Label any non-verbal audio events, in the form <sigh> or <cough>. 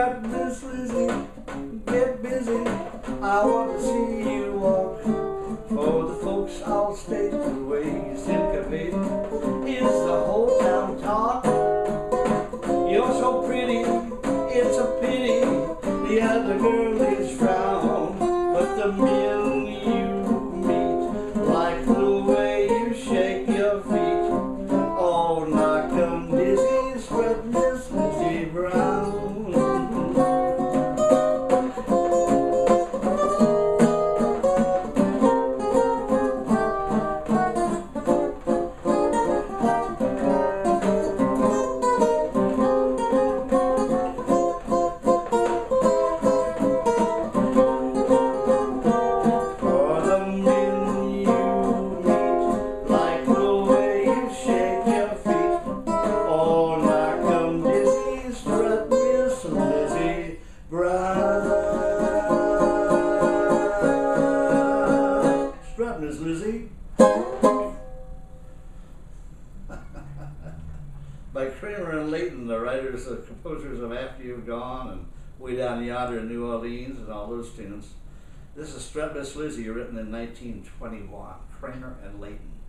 got this Lizzie, get busy. I want to see you walk. For the folks I'll stay the way you syncopate is the whole town talk. You're so pretty, it's a pity the other girl. Strutting Lizzie. <laughs> By Creamer and Layton, the writers and composers of After You've Gone and Way Down Yonder in New Orleans and all those tunes. This is Strut Miss Lizzie, written in 1921. Creamer and Layton.